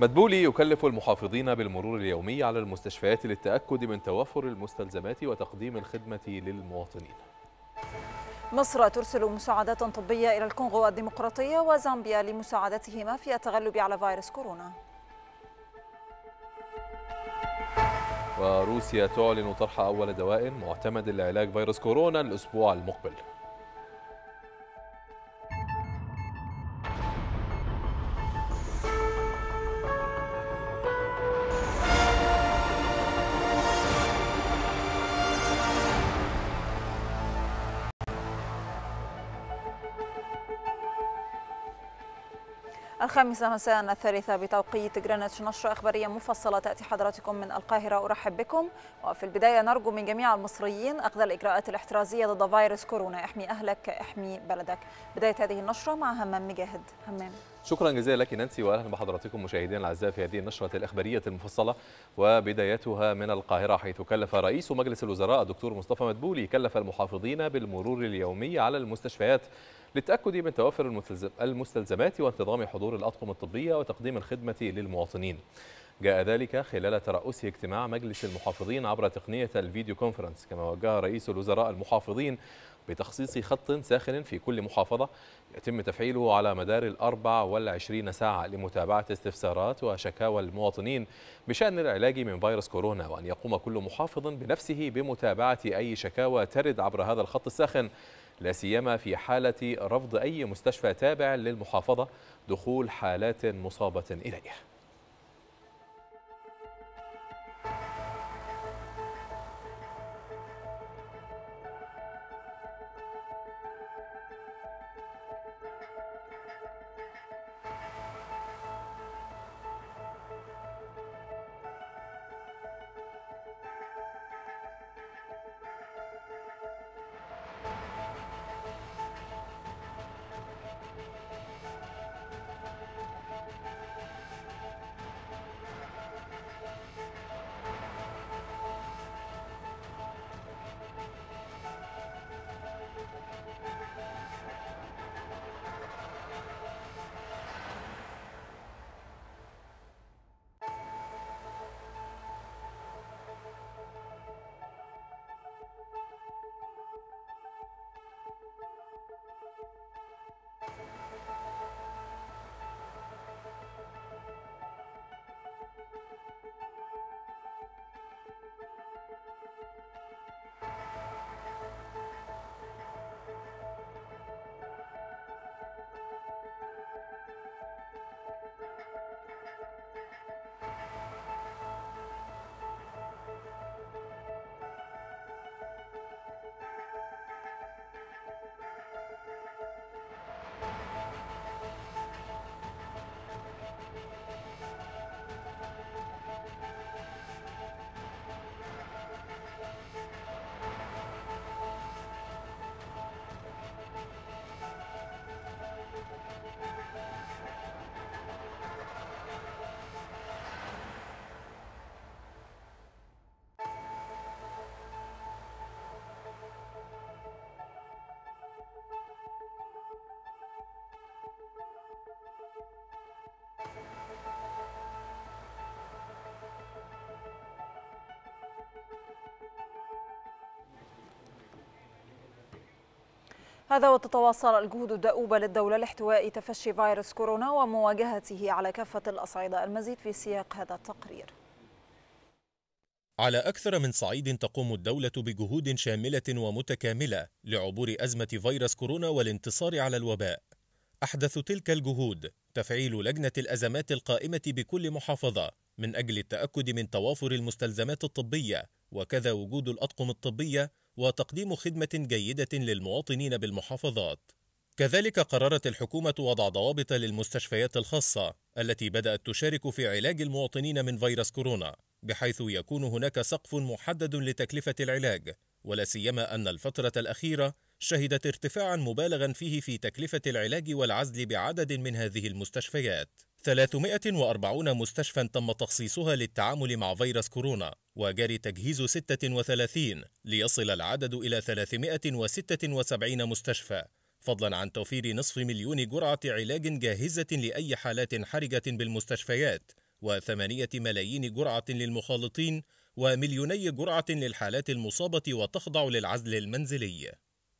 مدبولي يكلف المحافظين بالمرور اليومي على المستشفيات للتأكد من توفر المستلزمات وتقديم الخدمة للمواطنين. مصر ترسل مساعدات طبية إلى الكونغو الديمقراطية وزامبيا لمساعدتهما في التغلب على فيروس كورونا. وروسيا تعلن طرح أول دواء معتمد لعلاج فيروس كورونا الأسبوع المقبل. الخامسة مساء الثالثة بتوقيت جرينتش نشرة إخبارية مفصلة تأتي حضراتكم من القاهرة. أرحب بكم. وفي البداية نرجو من جميع المصريين أخذ الإجراءات الاحترازية ضد فيروس كورونا. احمي أهلك احمي بلدك. بداية هذه النشرة مع همام مجاهد. همام. شكرا جزيلا لك نانسي واهلا بحضراتكم مشاهدينا الأعزاء في هذه النشرة الإخبارية المفصلة وبدايتها من القاهرة حيث كلف رئيس مجلس الوزراء الدكتور مصطفى مدبولي كلف المحافظين بالمرور اليومي على المستشفيات للتأكد من توافر المستلزمات وانتظام حضور الأطقم الطبية وتقديم الخدمة للمواطنين. جاء ذلك خلال ترأسه اجتماع مجلس المحافظين عبر تقنية الفيديو كونفرنس كما وجه رئيس الوزراء المحافظين بتخصيص خط ساخن في كل محافظة يتم تفعيله على مدار الأربع والعشرين ساعة لمتابعة استفسارات وشكاوى المواطنين بشأن العلاج من فيروس كورونا وأن يقوم كل محافظ بنفسه بمتابعة أي شكاوى ترد عبر هذا الخط الساخن. لا سيما في حالة رفض أي مستشفى تابع للمحافظة دخول حالات مصابة إليه. هذا وتتواصل الجهود الدؤوبة للدولة لاحتواء تفشي فيروس كورونا ومواجهته على كافة الأصعدة المزيد في سياق هذا التقرير على أكثر من صعيد تقوم الدولة بجهود شاملة ومتكاملة لعبور أزمة فيروس كورونا والانتصار على الوباء. أحدث تلك الجهود تفعيل لجنة الأزمات القائمة بكل محافظة من أجل التأكد من توافر المستلزمات الطبية وكذا وجود الأطقم الطبية وتقديم خدمة جيدة للمواطنين بالمحافظات. كذلك قررت الحكومة وضع ضوابط للمستشفيات الخاصة التي بدأت تشارك في علاج المواطنين من فيروس كورونا، بحيث يكون هناك سقف محدد لتكلفة العلاج، ولا سيما أن الفترة الأخيرة شهدت ارتفاعا مبالغا فيه في تكلفة العلاج والعزل بعدد من هذه المستشفيات. 340 مستشفى تم تخصيصها للتعامل مع فيروس كورونا وجاري تجهيز 36 ليصل العدد إلى 376 مستشفى. فضلا عن توفير نصف مليون جرعة علاج جاهزة لأي حالات حرجة بالمستشفيات وثمانية ملايين جرعة للمخالطين ومليوني جرعة للحالات المصابة وتخضع للعزل المنزلي.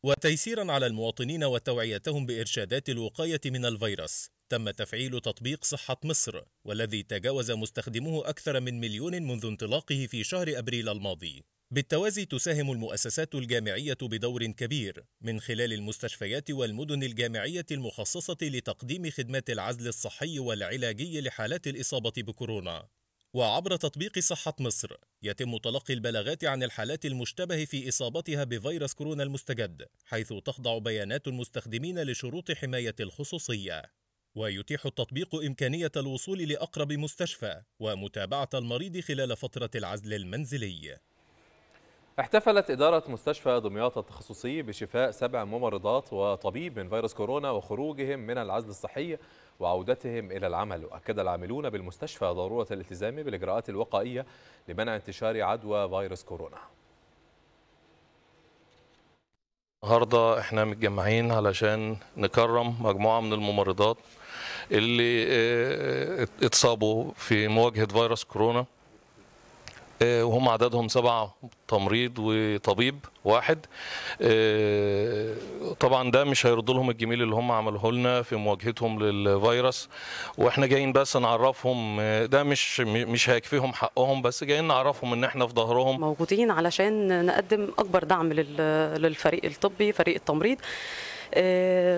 وتيسيرا على المواطنين وتوعيتهم بإرشادات الوقاية من الفيروس. تم تفعيل تطبيق صحة مصر والذي تجاوز مستخدموه أكثر من مليون منذ انطلاقه في شهر أبريل الماضي. بالتوازي تساهم المؤسسات الجامعية بدور كبير من خلال المستشفيات والمدن الجامعية المخصصة لتقديم خدمات العزل الصحي والعلاجي لحالات الإصابة بكورونا. وعبر تطبيق صحة مصر يتم تلقي البلاغات عن الحالات المشتبه في إصابتها بفيروس كورونا المستجد حيث تخضع بيانات المستخدمين لشروط حماية الخصوصية. ويتيح التطبيق إمكانية الوصول لأقرب مستشفى ومتابعة المريض خلال فترة العزل المنزلي. احتفلت إدارة مستشفى دمياط التخصصي بشفاء سبع ممرضات وطبيب من فيروس كورونا وخروجهم من العزل الصحي وعودتهم إلى العمل. وأكد العاملون بالمستشفى ضرورة الالتزام بالإجراءات الوقائية لمنع انتشار عدوى فيروس كورونا. النهارده إحنا متجمعين علشان نكرم مجموعة من الممرضات اللي آه، اتصابوا في مواجهة فيروس كورونا. وهم عددهم سبعة تمريض وطبيب واحد. آه، طبعا ده مش هيرد لهم الجميل اللي هم عملوه لنا في مواجهتهم للفيروس. وإحنا جايين بس نعرفهم آه، ده مش مش هيكفيهم حقهم بس جايين نعرفهم إن إحنا في ظهرهم. موجودين علشان نقدم أكبر دعم لل- للفريق الطبي فريق التمريض. آه،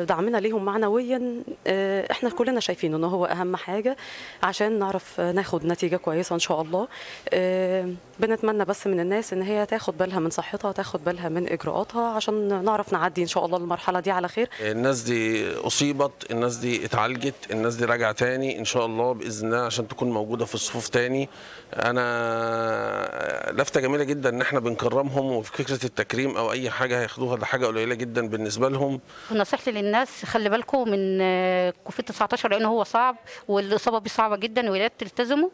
دعمنا ليهم معنويا. آه، إحنا كلنا شايفين ان هو أهم حاجة عشان نعرف ناخد نتيجة كويسة إن شاء الله. آه، بنتمنى بس من الناس إن هي تاخد بالها من صحتها تاخد بالها من إجراءاتها عشان نعرف نعدي إن شاء الله المرحلة دي على خير. الناس دي أصيبت الناس دي اتعالجت الناس دي راجعة تاني إن شاء الله بإذن الله عشان تكون موجودة في الصفوف تاني. أنا لفتة جميلة جدا إن إحنا بنكرمهم وفي فكره التكريم أو أي حاجة هياخدوها ده حاجة قليلة جدا بالنسبة لهم. نصيحتي للناس خلي بالكم من آه، كوفيد 19 لأن هو صعب والإصابة بيه صعبة جدا ريت تلتزموا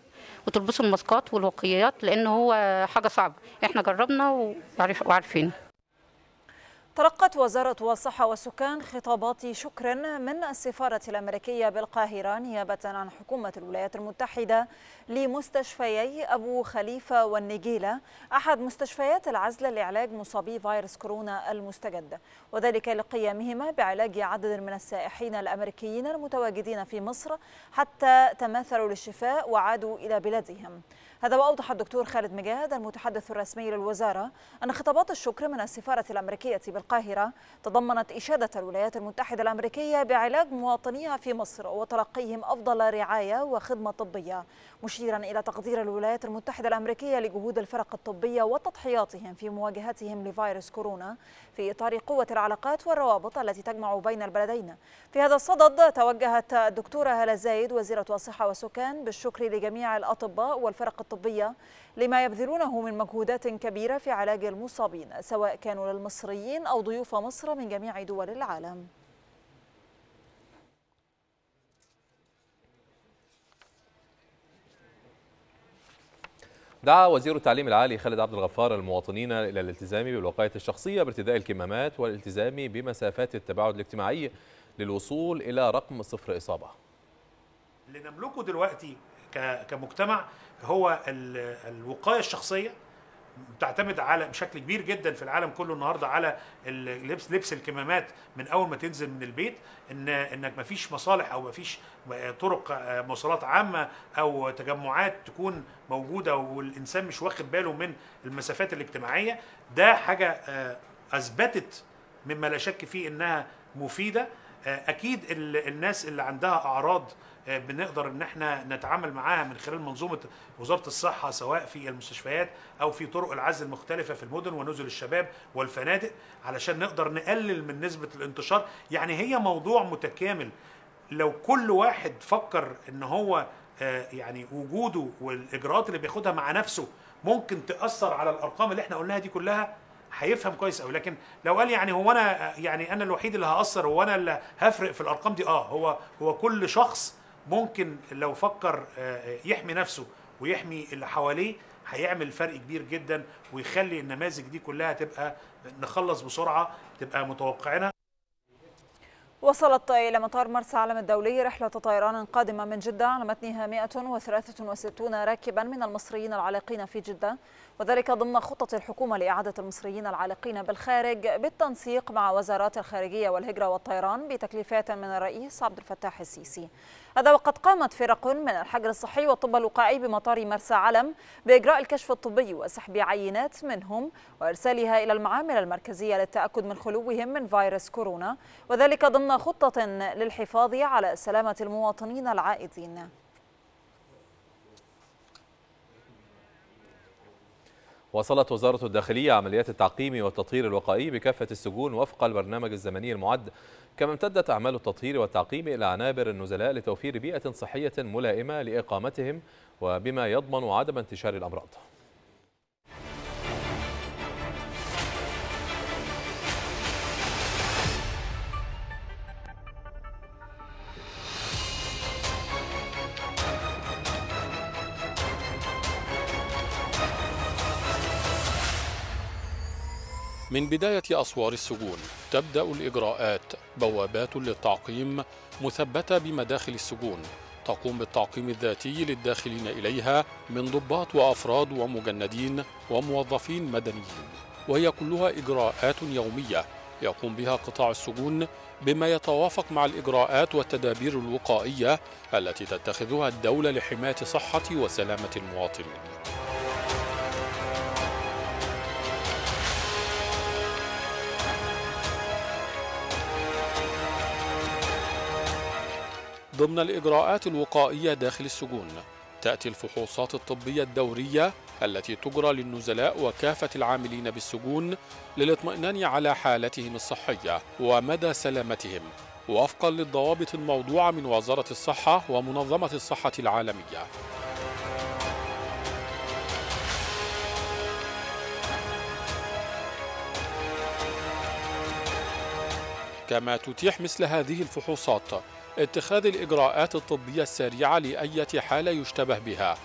وتلبسوا الماسكات والوقايات لأن هو حاجة صعبة. إحنا جربنا وعارف- وعارفين تلقت وزارة الصحة والسكان خطابات شكر من السفارة الأمريكية بالقاهرة نيابة عن حكومة الولايات المتحدة لمستشفيي أبو خليفة والنجيلة أحد مستشفيات العزل لعلاج مصابي فيروس كورونا المستجد. وذلك لقيامهما بعلاج عدد من السائحين الأمريكيين المتواجدين في مصر حتى تماثلوا للشفاء وعادوا إلى بلادهم. هذا وأوضح الدكتور خالد مجاهد المتحدث الرسمي للوزارة أن خطابات الشكر من السفارة الأمريكية بالقاهرة تضمنت إشادة الولايات المتحدة الأمريكية بعلاج مواطنيها في مصر وتلقيهم أفضل رعاية وخدمة طبية. مشيرا إلى تقدير الولايات المتحدة الأمريكية لجهود الفرق الطبية وتضحياتهم في مواجهتهم لفيروس كورونا في إطار قوة العلاقات والروابط التي تجمع بين البلدين. في هذا الصدد توجهت الدكتورة هلا زايد وزيرة الصحة والسكان بالشكر لجميع الأطباء والفرق الطبية لما يبذلونه من مجهودات كبيرة في علاج المصابين سواء كانوا للمصريين أو ضيوف مصر من جميع دول العالم. دعا وزير التعليم العالي خالد عبد الغفار المواطنين إلى الالتزام بالوقاية الشخصية بارتداء الكمامات والالتزام بمسافات التباعد الاجتماعي للوصول إلى رقم صفر إصابة. اللي نملكه دلوقتي كمجتمع هو ال- الوقاية الشخصية بتعتمد على بشكل كبير جدا في العالم كله النهارده على اللبس لبس الكمامات من أول ما تنزل من البيت ان إنك ما فيش مصالح أو ما فيش طرق مواصلات عامة أو تجمعات تكون موجودة والإنسان مش واخد باله من المسافات الاجتماعية. ده حاجة آه، أثبتت مما لا شك فيه إنها مفيدة. آه، أكيد ال- الناس اللي عندها أعراض آه، بنقدر إن إحنا نتعامل معاها من خلال منظومة وزارة الصحة سواء في المستشفيات أو في طرق العزل المختلفة في المدن ونزل الشباب والفنادق علشان نقدر نقلل من نسبة الانتشار. يعني هي موضوع متكامل. لو كل واحد فكر إن هو آه، يعني وجوده والإجراءات اللي بياخدها مع نفسه ممكن تأثر على الأرقام اللي إحنا قلناها دي كلها هيفهم كويس قوي لكن لو قال يعني هو أنا يعني أنا الوحيد اللي هأثر هو أنا اللي هفرق في الأرقام دي آه هو هو كل شخص ممكن لو فكر آه، يحمي نفسه ويحمي اللي حواليه هيعمل فرق كبير جدا ويخلي النماذج دي كلها تبقى نخلص بسرعة تبقى متوقعينها. وصلت إلى مطار مرسى علم الدولي رحلة طيران قادمة من جدة على متنها 163 راكبا من المصريين العالقين في جدة وذلك ضمن خطة الحكومة لإعادة المصريين العالقين بالخارج بالتنسيق مع وزارات الخارجية والهجرة والطيران بتكليفات من الرئيس عبد الفتاح السيسي. هذا وقد قامت فرق من الحجر الصحي والطب الوقائي بمطار مرسى علم بإجراء الكشف الطبي وسحب عينات منهم وإرسالها إلى المعامل المركزية للتأكد من خلوهم من فيروس كورونا وذلك ضمن خطة للحفاظ على سلامة المواطنين العائدين. واصلت وزارة الداخلية عمليات التعقيم والتطهير الوقائي بكافة السجون وفق البرنامج الزمني المعد كما امتدت أعمال التطهير والتعقيم إلى عنابر النزلاء لتوفير بيئة صحية ملائمة لإقامتهم وبما يضمن عدم انتشار الأمراض. من بداية أسوار السجون تبدأ الإجراءات بوابات للتعقيم مثبتة بمداخل السجون. تقوم بالتعقيم الذاتي للداخلين إليها من ضباط وأفراد ومجندين وموظفين مدنيين. وهي كلها إجراءات يومية يقوم بها قطاع السجون بما يتوافق مع الإجراءات والتدابير الوقائية التي تتخذها الدولة لحماية صحة وسلامة المواطنين. ضمن الإجراءات الوقائية داخل السجون. تأتي الفحوصات الطبية الدورية التي تجرى للنزلاء وكافة العاملين بالسجون للاطمئنان على حالتهم الصحية ومدى سلامتهم. وفقا للضوابط الموضوعة من وزارة الصحة ومنظمة الصحة العالمية. كما تتيح مثل هذه الفحوصات اتخاذ الإجراءات الطبية السريعة لأية حالة يشتبه بها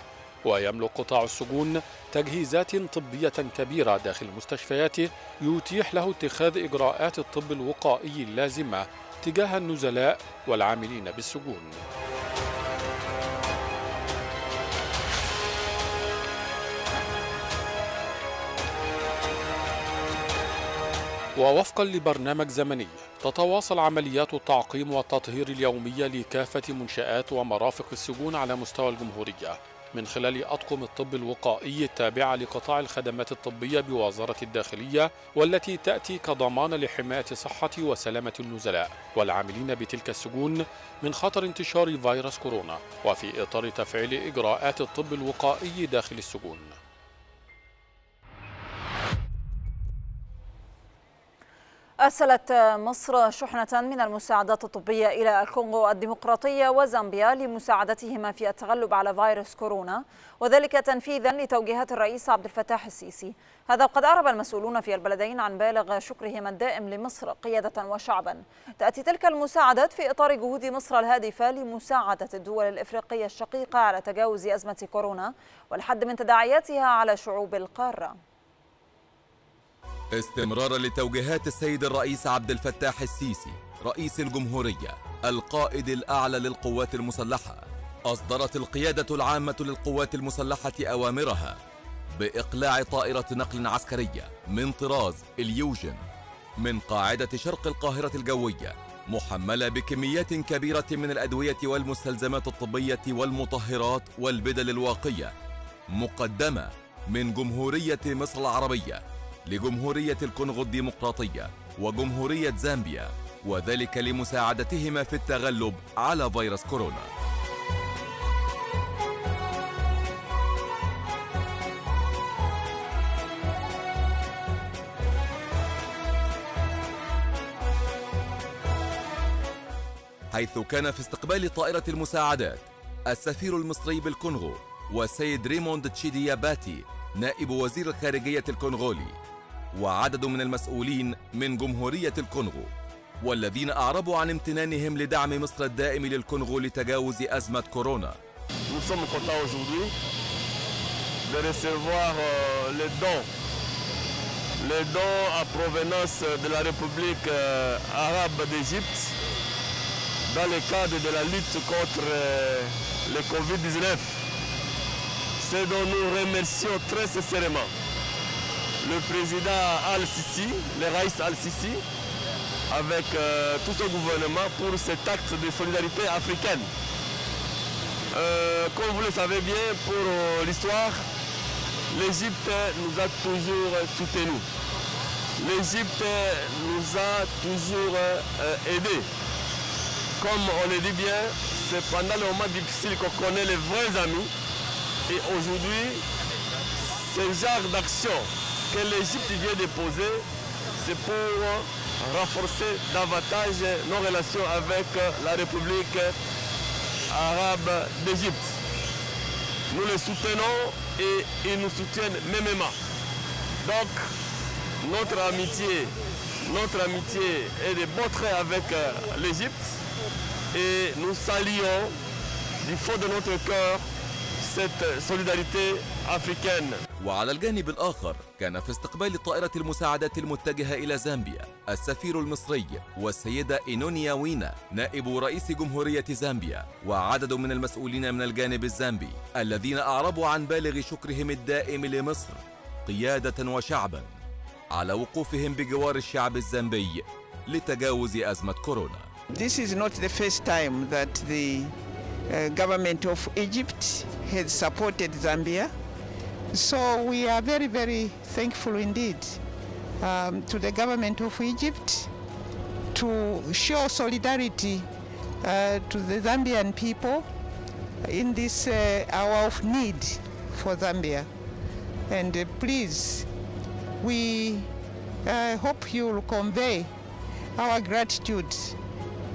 ويملك قطاع السجون تجهيزات طبية كبيرة داخل مستشفياته يتيح له اتخاذ إجراءات الطب الوقائي اللازمة تجاه النزلاء والعاملين بالسجون. ووفقا لبرنامج زمني تتواصل عمليات التعقيم والتطهير اليومية لكافة منشآت ومرافق السجون على مستوى الجمهورية من خلال أطقم الطب الوقائي التابعة لقطاع الخدمات الطبية بوزارة الداخلية والتي تأتي كضمان لحماية صحة وسلامة النزلاء والعاملين بتلك السجون من خطر انتشار فيروس كورونا وفي إطار تفعيل إجراءات الطب الوقائي داخل السجون. أرسلت مصر شحنة من المساعدات الطبية إلى الكونغو الديمقراطية وزامبيا لمساعدتهما في التغلب على فيروس كورونا وذلك تنفيذا لتوجيهات الرئيس عبد الفتاح السيسي. هذا وقد أعرب المسؤولون في البلدين عن بالغ شكرهم الدائم لمصر قيادة وشعبا. تأتي تلك المساعدات في إطار جهود مصر الهادفة لمساعدة الدول الإفريقية الشقيقة على تجاوز أزمة كورونا والحد من تداعياتها على شعوب القارة. استمرارا لتوجيهات السيد الرئيس عبد الفتاح السيسي رئيس الجمهورية القائد الأعلى للقوات المسلحة. أصدرت القيادة العامة للقوات المسلحة أوامرها بإقلاع طائرة نقل عسكرية من طراز اليوجن من قاعدة شرق القاهرة الجوية محملة بكميات كبيرة من الأدوية والمستلزمات الطبية والمطهرات والبدل الواقية مقدمة من جمهورية مصر العربية. لجمهورية الكونغو الديمقراطية وجمهورية زامبيا وذلك لمساعدتهما في التغلب على فيروس كورونا. حيث كان في استقبال طائرة المساعدات السفير المصري بالكونغو والسيد ريموند تشيديا باتي نائب وزير الخارجية الكونغولي. وعدد من المسؤولين من جمهورية الكونغو والذين أعربوا عن امتنانهم لدعم مصر الدائم للكونغو لتجاوز أزمة كورونا de recevoir euh, les dons, les dons à provenance de la République euh, arabe d'Égypte dans le cadre de la lutte contre euh, le Covid-19. C'est dont nous remercions très sincèrement le président Al-Sisi, le Raïs Al-Sisi, avec euh, tout son gouvernement pour cet acte de solidarité africaine. Euh, comme vous le savez bien, pour euh, l'histoire, l'Égypte nous a toujours soutenus. L'Égypte nous a toujours aidés. Comme on le dit bien, c'est pendant les moments difficiles qu'on connaît les vrais amis. Et aujourd'hui, ce genre d'action que l'Égypte vient de poser, c'est pour renforcer davantage nos relations avec la République arabe d'Égypte. Nous les soutenons et ils nous soutiennent mêmement. Donc, notre amitié, notre amitié est de bon trait avec l'Égypte et nous saluons du fond de notre cœur cette solidarité africaine. وعلى الجانب الآخر كان في استقبال طائرة المساعدات المتجهة إلى زامبيا السفير المصري والسيدة إينونيا وينا نائب رئيس جمهورية زامبيا وعدد من المسؤولين من الجانب الزامبي الذين أعربوا عن بالغ شكرهم الدائم لمصر قيادة وشعبا على وقوفهم بجوار الشعب الزامبي لتجاوز أزمة كورونا This is not the first time that the uh, government of Egypt has supported Zambia. So we are very, very thankful indeed um, to the government of Egypt to show solidarity uh, to the Zambian people in this uh, hour of need for Zambia. And uh, please, we uh, hope you will convey our gratitude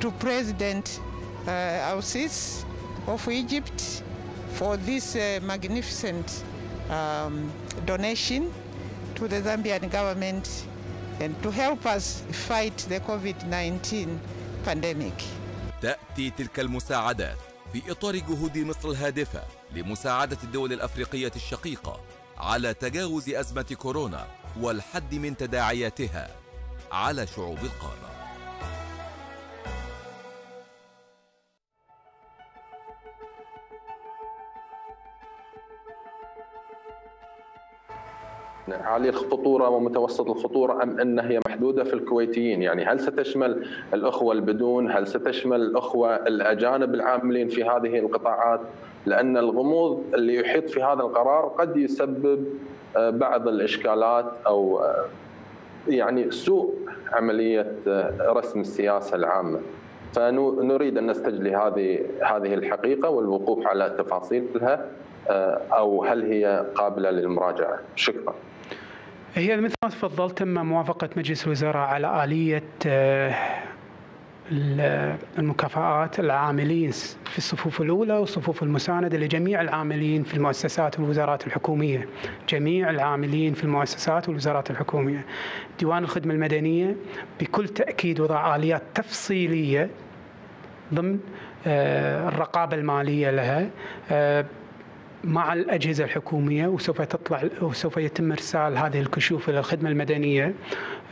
to President uh, Al-Sisi of Egypt for this uh, magnificent um, donation to the Zambian government and to help us fight the COVID-19 pandemic. تأتي تلك المساعدات في إطار جهود مصر الهادفة لمساعدة الدول الأفريقية الشقيقة على تجاوز أزمة كورونا والحد من تداعياتها على شعوب القارة عالية الخطورة ومتوسط الخطورة أم أن هي محدودة في الكويتيين؟ يعني هل ستشمل الأخوة البدون؟ هل ستشمل الأخوة الأجانب العاملين في هذه القطاعات؟ لأن الغموض اللي يحيط في هذا القرار قد يسبب بعض الإشكالات أو يعني سوء عملية رسم السياسة العامة. فنريد أن نستجلي هذه هذه الحقيقة والوقوف على تفاصيلها أو هل هي قابلة للمراجعة؟ شكرا. هي مثل ما تفضلت تم موافقة مجلس الوزراء على آلية المكافآت العاملين في الصفوف الأولى والصفوف المساندة لجميع العاملين في المؤسسات والوزارات الحكومية. جميع العاملين في المؤسسات والوزارات الحكومية. ديوان الخدمة المدنية بكل تأكيد وضع آليات تفصيلية ضمن الرقابة المالية لها. مع الأجهزة الحكومية وسوف تطلع وسوف يتم إرسال هذه الكشوف إلى الخدمة المدنية.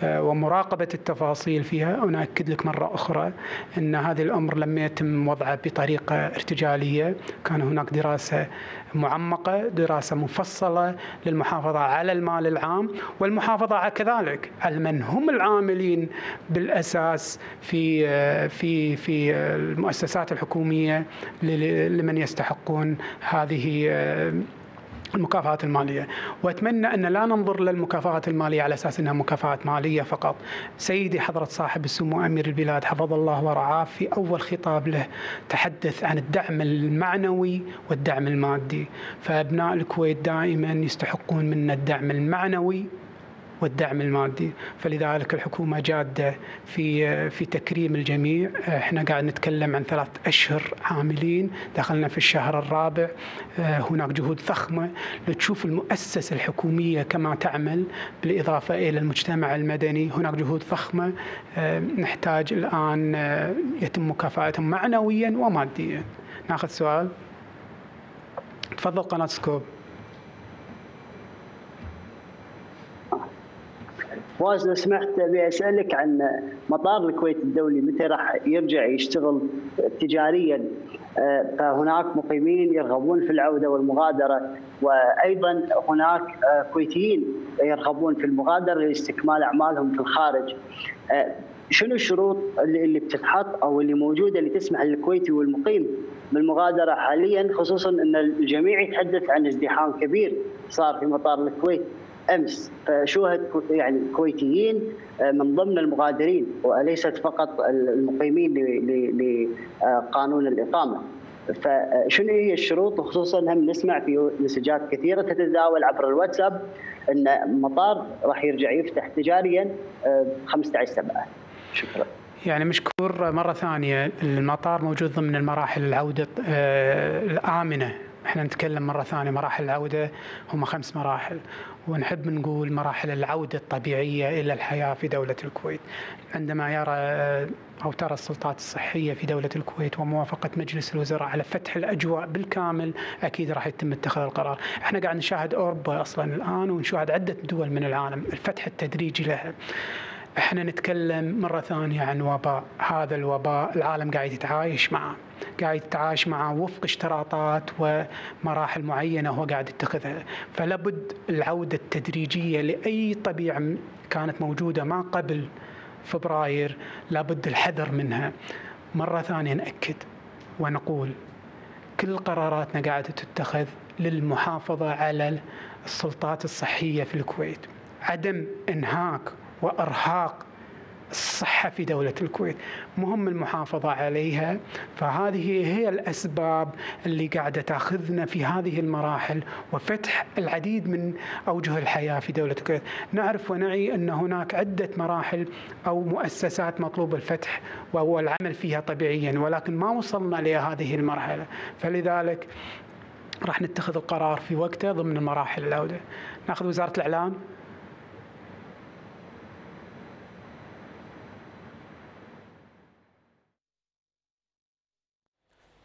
ومراقبة التفاصيل فيها. أنا أكد لك مرة أخرى أن هذا الأمر لم يتم وضعه بطريقة ارتجالية. كان هناك دراسة معمقة دراسة مفصلة للمحافظة على المال العام والمحافظة كذلك على من هم العاملين بالأساس في في في المؤسسات الحكومية لمن يستحقون هذه المكافآت المالية. وأتمنى أن لا ننظر للمكافآت المالية على أساس أنها مكافآت مالية فقط. سيدي حضرة صاحب السمو أمير البلاد حفظ الله ورعاه في أول خطاب له تحدث عن الدعم المعنوي والدعم المادي. فأبناء الكويت دائما يستحقون منا الدعم المعنوي والدعم المادي. فلذلك الحكومة جادة في في تكريم الجميع. إحنا قاعد نتكلم عن ثلاث أشهر عاملين دخلنا في الشهر الرابع. هناك جهود ضخمة لتشوف المؤسسة الحكومية كما تعمل بالإضافة إلى المجتمع المدني. هناك جهود ضخمة نحتاج الآن يتم مكافأتهم معنويا وماديا. ناخذ سؤال. تفضل قناة سكوب. فواز لو سمحت أبي أسألك عن مطار الكويت الدولي متى راح يرجع يشتغل تجاريا؟ آه، فهناك مقيمين يرغبون في العودة والمغادرة وأيضا هناك آه، كويتيين يرغبون في المغادرة لاستكمال أعمالهم في الخارج. آه، شنو الشروط اللي اللي بتتحط أو اللي موجودة اللي تسمح للكويتي والمقيم بالمغادرة حاليا؟ خصوصا إن الجميع يتحدث عن ازدحام كبير صار في مطار الكويت. أمس. فشوهد كو- يعني كويتيين آه، من ضمن المغادرين وليست فقط المقيمين لقانون الإقامة. فشنو هي الشروط؟ وخصوصا هم نسمع في مسجات كثيرة تتداول عبر الواتساب إن المطار راح يرجع يفتح تجاريا آه، 15 7 شكرا. يعني مشكور مرة ثانية المطار موجود ضمن المراحل العودة آه، الآمنة. إحنا نتكلم مرة ثانية مراحل العودة هم خمس مراحل. ونحب نقول مراحل العودة الطبيعية إلى الحياة في دولة الكويت. عندما يرى أو ترى السلطات الصحية في دولة الكويت وموافقة مجلس الوزراء على فتح الأجواء بالكامل أكيد راح يتم اتخاذ القرار. إحنا قاعد نشاهد أوروبا أصلا الآن ونشاهد عدة دول من العالم. الفتح التدريجي لها. إحنا نتكلم مرة ثانية عن وباء. هذا الوباء العالم قاعد يتعايش معه. قاعد يتعايش معه وفق اشتراطات ومراحل معينة هو قاعد يتخذها. فلابد العودة التدريجية لأي طبيعة م- كانت موجودة ما قبل فبراير لابد الحذر منها. مرة ثانية نأكد ونقول كل قراراتنا قاعدة تتخذ للمحافظة على السلطات الصحية في الكويت. عدم إنهاك وإرهاق الصحة في دولة الكويت. مهم المحافظة عليها. فهذه هي الأسباب اللي قاعدة تأخذنا في هذه المراحل وفتح العديد من أوجه الحياة في دولة الكويت. نعرف ونعي أن هناك عدة مراحل أو مؤسسات مطلوب الفتح وهو العمل فيها طبيعيا ولكن ما وصلنا لهذه المرحلة. فلذلك راح نتخذ القرار في وقته ضمن مراحل العودة. ناخذ وزارة الإعلام.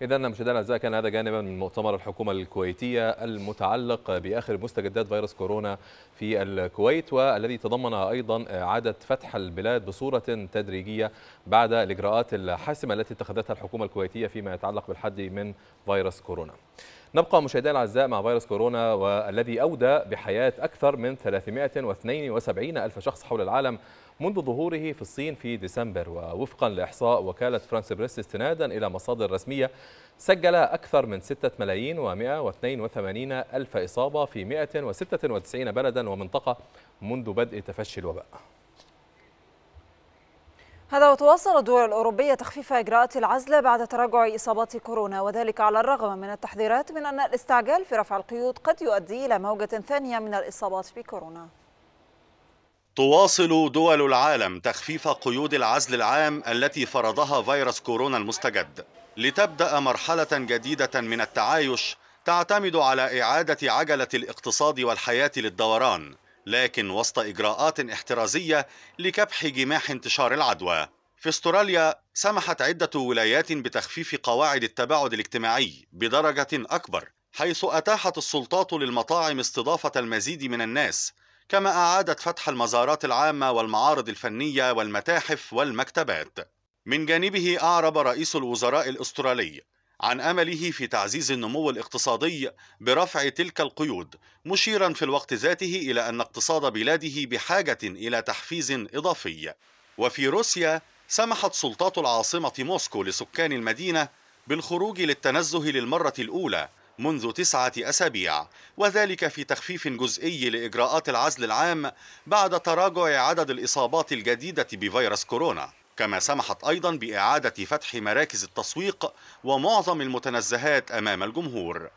إذا مشاهدينا الأعزاء كان هذا جانبا من مؤتمر الحكومة الكويتية المتعلق بآخر مستجدات فيروس كورونا في الكويت والذي تضمن أيضا إعادة فتح البلاد بصورة تدريجية بعد الإجراءات الحاسمة التي اتخذتها الحكومة الكويتية فيما يتعلق بالحد من فيروس كورونا. نبقى مشاهدينا الأعزاء مع فيروس كورونا والذي أودى بحياة أكثر من 372 ألف شخص حول العالم منذ ظهوره في الصين في ديسمبر ووفقا لإحصاء وكالة فرانس بريس استنادا إلى مصادر رسمية سجل أكثر من 6 ملايين و182 ألف إصابة في 196 بلدا ومنطقة منذ بدء تفشي الوباء. هذا وتواصل الدول الأوروبية تخفيف إجراءات العزل بعد تراجع إصابات كورونا وذلك على الرغم من التحذيرات من أن الاستعجال في رفع القيود قد يؤدي إلى موجة ثانية من الإصابات بكورونا. تواصل دول العالم تخفيف قيود العزل العام التي فرضها فيروس كورونا المستجد. لتبدأ مرحلة جديدة من التعايش تعتمد على إعادة عجلة الاقتصاد والحياة للدوران لكن وسط إجراءات احترازية لكبح جماح انتشار العدوى. في أستراليا سمحت عدة ولايات بتخفيف قواعد التباعد الاجتماعي بدرجة أكبر حيث أتاحت السلطات للمطاعم استضافة المزيد من الناس كما أعادت فتح المزارات العامة والمعارض الفنية والمتاحف والمكتبات. من جانبه أعرب رئيس الوزراء الأسترالي عن أمله في تعزيز النمو الاقتصادي برفع تلك القيود، مشيرا في الوقت ذاته إلى أن اقتصاد بلاده بحاجة إلى تحفيز إضافي. وفي روسيا سمحت سلطات العاصمة موسكو لسكان المدينة بالخروج للتنزه للمرة الأولى منذ تسعة أسابيع وذلك في تخفيف جزئي لإجراءات العزل العام بعد تراجع عدد الإصابات الجديدة بفيروس كورونا. كما سمحت أيضا بإعادة فتح مراكز التسويق ومعظم المتنزهات أمام الجمهور.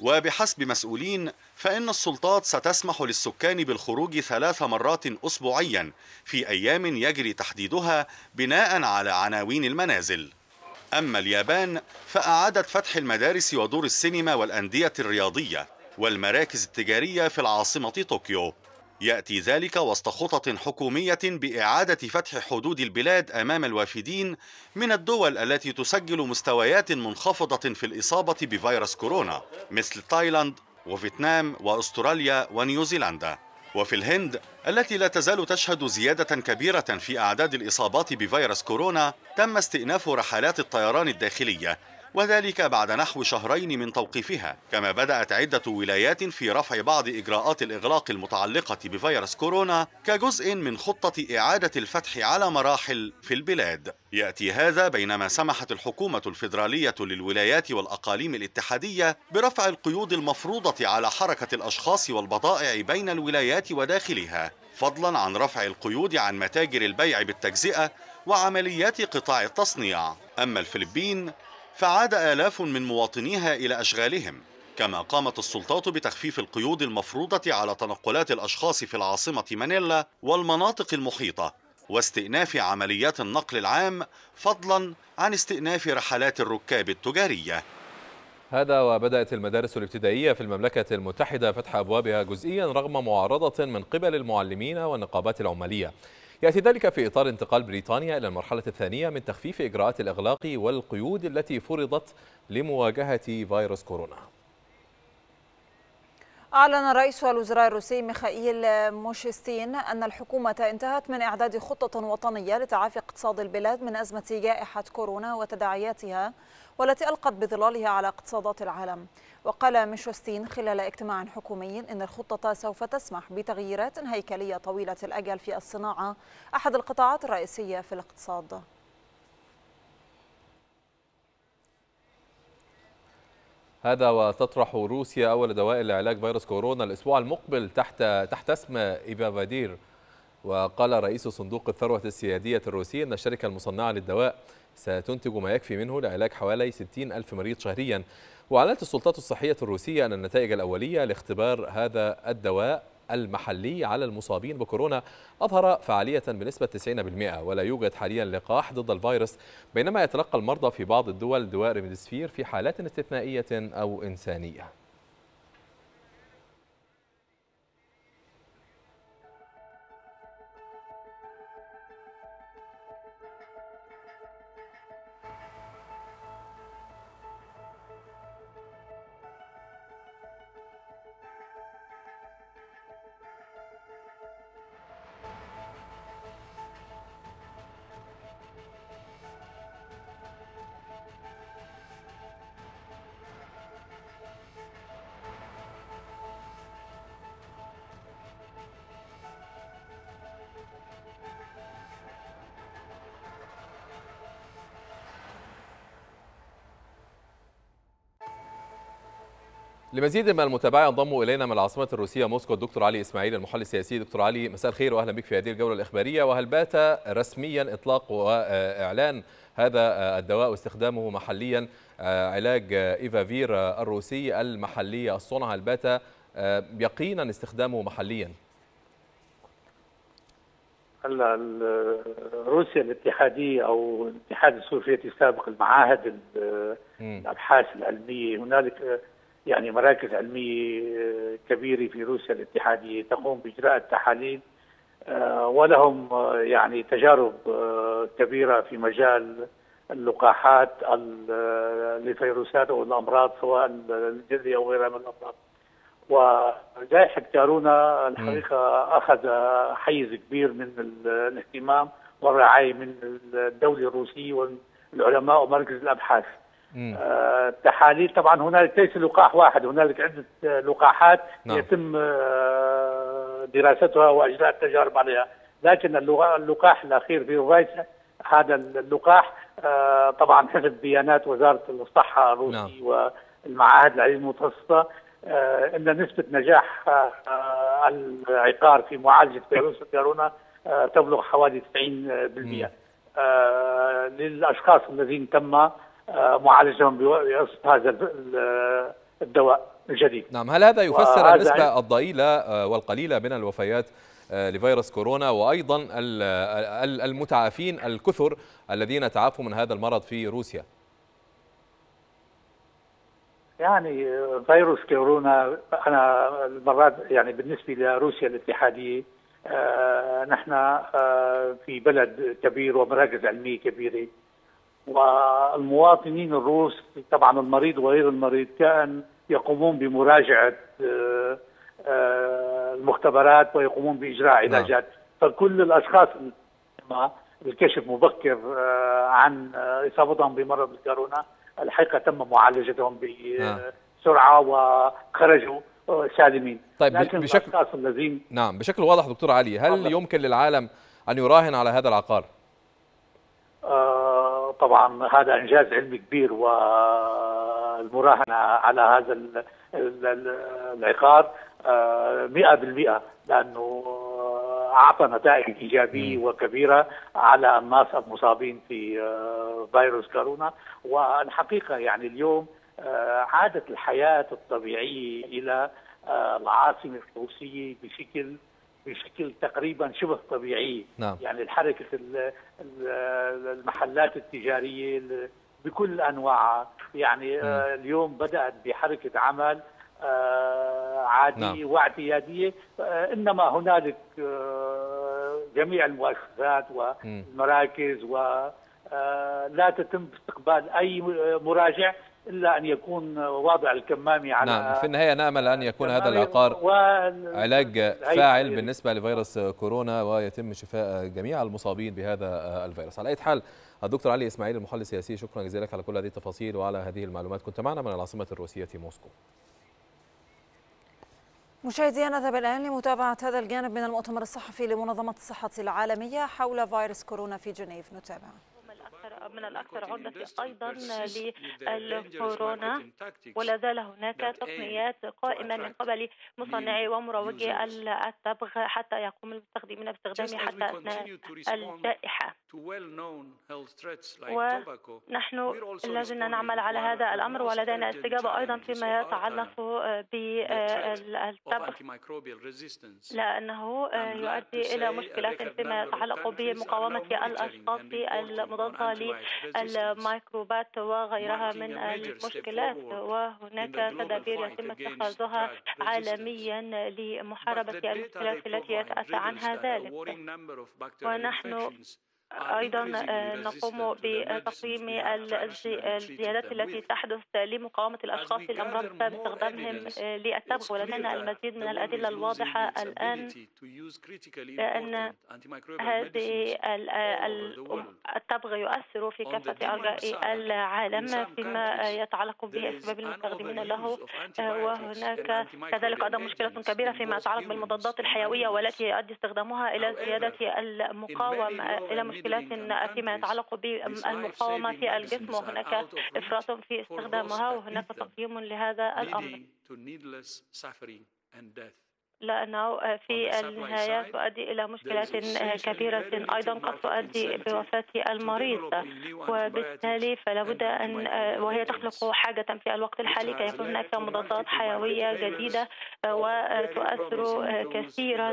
وبحسب مسؤولين فإن السلطات ستسمح للسكان بالخروج ثلاث مرات أسبوعيا في أيام يجري تحديدها بناء على عناوين المنازل. أما اليابان فأعادت فتح المدارس ودور السينما والأندية الرياضية والمراكز التجارية في العاصمة طوكيو. يأتي ذلك وسط خطط حكومية بإعادة فتح حدود البلاد أمام الوافدين من الدول التي تسجل مستويات منخفضة في الإصابة بفيروس كورونا مثل تايلاند وفيتنام وأستراليا ونيوزيلندا. وفي الهند التي لا تزال تشهد زيادة كبيرة في أعداد الإصابات بفيروس كورونا تم استئناف رحلات الطيران الداخلية. وذلك بعد نحو شهرين من توقيفها كما بدأت عدة ولايات في رفع بعض إجراءات الإغلاق المتعلقة بفيروس كورونا كجزء من خطة إعادة الفتح على مراحل في البلاد. يأتي هذا بينما سمحت الحكومة الفيدرالية للولايات والأقاليم الاتحادية برفع القيود المفروضة على حركة الأشخاص والبضائع بين الولايات وداخلها فضلا عن رفع القيود عن متاجر البيع بالتجزئة وعمليات قطاع التصنيع. أما الفلبين فعاد آلاف من مواطنيها إلى أشغالهم كما قامت السلطات بتخفيف القيود المفروضة على تنقلات الأشخاص في العاصمة مانيلا والمناطق المحيطة واستئناف عمليات النقل العام فضلا عن استئناف رحلات الركاب التجارية. هذا وبدأت المدارس الابتدائية في المملكة المتحدة فتح أبوابها جزئيا رغم معارضة من قبل المعلمين والنقابات العمالية. يأتي ذلك في إطار انتقال بريطانيا إلى المرحلة الثانية من تخفيف إجراءات الإغلاق والقيود التي فرضت لمواجهة فيروس كورونا. أعلن رئيس الوزراء الروسي ميخائيل موشستين أن الحكومة انتهت من إعداد خطة وطنية لتعافي اقتصاد البلاد من أزمة جائحة كورونا وتداعياتها. والتي ألقت بظلالها على اقتصادات العالم. وقال ميشوستين خلال اجتماع حكومي إن الخطة سوف تسمح بتغييرات هيكلية طويلة الأجل في الصناعة. أحد القطاعات الرئيسية في الاقتصاد. هذا وتطرح روسيا أول دواء لعلاج فيروس كورونا الأسبوع المقبل تحت تحت اسم إيفافادير. وقال رئيس صندوق الثروة السيادية الروسي أن الشركة المصنعة للدواء ستنتج ما يكفي منه لعلاج حوالي 60 ألف مريض شهريا. وأعلنت السلطات الصحية الروسية أن النتائج الأولية لاختبار هذا الدواء المحلي على المصابين بكورونا أظهر فعالية بنسبة 90% ولا يوجد حاليا لقاح ضد الفيروس بينما يتلقى المرضى في بعض الدول دواء ريمديسفير في حالات استثنائية أو إنسانية. لمزيد من المتابعة ينضم إلينا من العاصمة الروسية موسكو الدكتور علي إسماعيل المحلل السياسي. دكتور علي مساء الخير وأهلا بك في هذه الجولة الإخبارية. وهل بات رسميا إطلاق وإعلان هذا الدواء واستخدامه محليا علاج أفيفافير الروسي المحلي الصنع؟ هل بات يقينا استخدامه محليا؟ هلا روسيا الاتحادية أو الاتحاد السوفيتي السابق المعاهد الأبحاث العلمية. هنالك يعني مراكز علمية كبيرة في روسيا الاتحادية تقوم بإجراء التحاليل ولهم يعني تجارب كبيرة في مجال اللقاحات لفيروسات أو الأمراض سواء الجلديه أو غيرها من الأمراض. وجائحة كورونا الحقيقة أخذ حيز كبير من الاهتمام والرعاية من الدولة الروسية والعلماء ومركز الأبحاث آه التحاليل طبعا هنالك ليس لقاح واحد هنالك عدة لقاحات نعم. يتم آه دراستها وإجراء التجارب عليها لكن اللقاح الأخير في فايزر هذا اللقاح آه طبعا حسب بيانات وزارة الصحة الروسية نعم. والمعاهد العلمية المتخصصة آه إن نسبة نجاح آه العقار في معالجة فيروس كورونا آه تبلغ حوالي 90% آه للأشخاص الذين تم معالجتهم بواسطه هذا الدواء الجديد. نعم، هل هذا يفسر النسبة الضئيلة والقليلة من الوفيات لفيروس كورونا وأيضا المتعافين الكثر الذين تعافوا من هذا المرض في روسيا؟ يعني فيروس كورونا أنا المرات يعني بالنسبة لروسيا الاتحادية آه نحن آه في بلد كبير ومراكز علمية كبيرة والمواطنين الروس طبعا المريض وغير المريض كأن يقومون بمراجعة آه المختبرات ويقومون بإجراء علاجات. فكل الأشخاص الكشف مبكر عن إصابتهم بمرض الكورونا الحقيقة تم معالجتهم بسرعة وخرجوا سالمين. طيب لكن بشكل الأشخاص الذين نعم بشكل واضح دكتور علي هل. يمكن للعالم أن يراهن على هذا العقار؟ آه، طبعا هذا إنجاز علمي كبير والمراهنة على هذا ال- ال- ال- العقار آه، 100% لأنه آه، أعطى نتائج إيجابية وكبيرة على الناس المصابين في آه، فيروس كورونا. والحقيقة يعني اليوم آه، عادت الحياة الطبيعية إلى آه، العاصمة الروسيه بشكل بشكل تقريبا شبه طبيعي. نعم. يعني ال- المحلات التجارية ال- بكل انواعها يعني آه، اليوم بدأت بحركة عمل آه، عادية نعم. واعتيادية. آه، إنما هنالك جميع المؤسسات والمراكز ولا تتم استقبال أي مراجع. إلا أن يكون واضع الكمامة على نعم في النهاية نأمل أن يكون هذا الكمامة العقار علاج فاعل. بالنسبة لفيروس كورونا ويتم شفاء جميع المصابين بهذا الفيروس. على أي حال الدكتور علي إسماعيل المحلل السياسي شكرا جزيلا لك على كل هذه التفاصيل وعلى هذه المعلومات. كنت معنا من العاصمة الروسية موسكو. مشاهدينا نذهب الآن لمتابعة هذا الجانب من المؤتمر الصحفي لمنظمة الصحة العالمية حول فيروس كورونا في جنيف. نتابع. من الأكثر عرضة أيضا للكورونا ولا زال هناك تقنيات قائمة من قبل مصنعي ومروجي التبغ حتى يقوم المستخدمين باستخدامه حتى أثناء الجائحة. ونحن لازلنا نعمل على هذا الأمر ولدينا استجابة أيضا فيما يتعلق بالتبغ لأنه يؤدي إلى مشكلات فيما يتعلق بمقاومة الأشخاص المضادة للميكروبات وغيرها من المشكلات وهناك تدابير يتم اتخاذها عالميا لمحاربة المشكلات التي يتأتى عنها ذلك. ونحن أيضا نقوم بتقييم الزيادات التي تحدث لمقاومة الأشخاص للامراض بسبب استخدامهم للتبغ ولدينا المزيد من الأدلة الواضحة الآن بأن هذه التبغ يؤثر في كافة ارجاء العالم فيما يتعلق بأسباب المستخدمين له. وهناك كذلك أيضا مشكلة كبيرة فيما يتعلق بالمضادات الحيوية والتي يؤدي استخدامها إلى زيادة المقاومة إلى مشكلات فيما يتعلق بالمقاومة في الجسم وهناك إفراط في استخدامها وهناك تقييم لهذا الأمر. لأنه في النهاية تؤدي إلى مشكلات كبيرة أيضا قد تؤدي بوفاة المريض. وبالتالي فلا بد أن وهي تخلق حاجة في الوقت الحالي كي يكون هناك مضادات حيوية جديدة وتؤثر كثيرا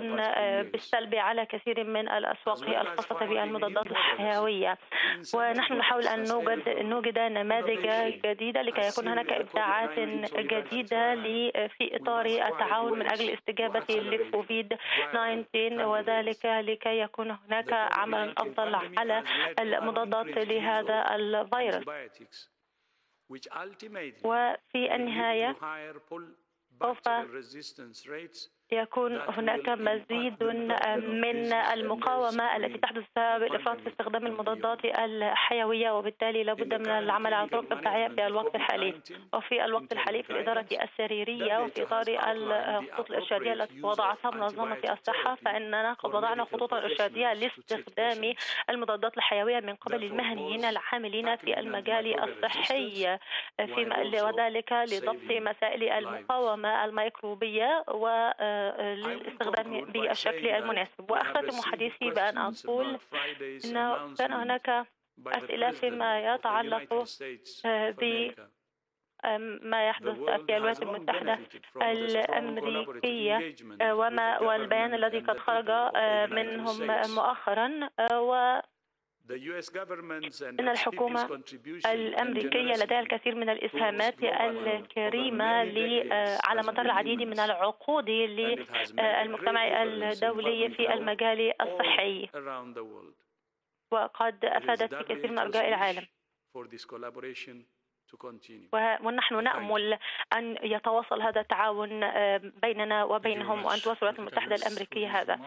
بالسلب على كثير من الأسواق الخاصة بالمضادات الحيوية. ونحن نحاول أن نوجد نوجد نماذج جديدة لكي يكون هناك إبداعات جديدة في إطار التعاون من أجل استجابة لكوفيد 19 وذلك لكي يكون هناك عمل أفضل على المضادات لهذا الفيروس. وفي النهاية سوف يكون هناك مزيد من المقاومة التي تحدث بسبب الإفراط في استخدام المضادات الحيوية وبالتالي لابد من العمل على طرق إبداعية في الوقت الحالي وفي الوقت الحالي في الإدارة السريرية وفي إطار الخطوط الإرشادية التي وضعتها منظمة الصحة فإننا قد وضعنا خطوطا إرشادية لاستخدام المضادات الحيوية من قبل المهنيين العاملين في المجال الصحي فيما وذلك لضبط مسائل المقاومة الميكروبية و للاستخدام بالشكل المناسب. واختتم حديثي بأن أقول انه كان هناك أسئلة فيما يتعلق ب ما يحدث في الولايات المتحدة الأمريكية وما والبيان الذي قد خرج منهم مؤخرا و إن الحكومة الأمريكية لديها الكثير من الإسهامات الكريمة على مدار العديد من العقود للمجتمع الدولي في المجال الصحي. وقد أفادت في كثير من أرجاء العالم. ونحن نأمل أن يتواصل هذا التعاون بيننا وبينهم وأن توصل الولايات المتحدة الأمريكية هذا.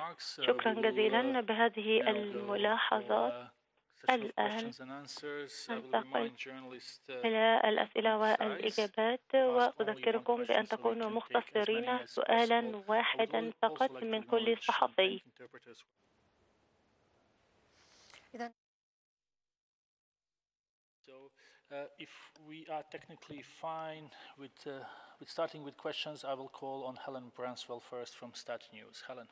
شكرا جزيلا بهذه الملاحظات. الآن ننتقل إلى الأسئلة والإجابات وأذكركم بأن تكونوا مختصرين سؤالا واحدا فقط من كل صحفي uh, if we are technically fine with, uh, with starting with questions, I will call on Helen Branswell first from Stat News. Helen.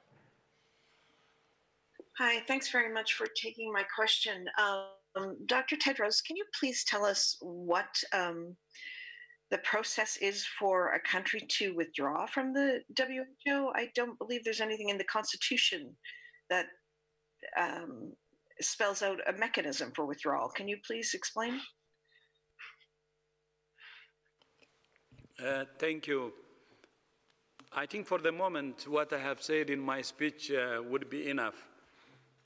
Hi, thanks very much for taking my question. Um, Dr. Tedros, can you please tell us what um, the process is for a country to withdraw from the WHO? I don't believe there's anything in the Constitution that um, spells out a mechanism for withdrawal. Can you please explain? Uh, thank you. I think for the moment, what I have said in my speech uh, would be enough.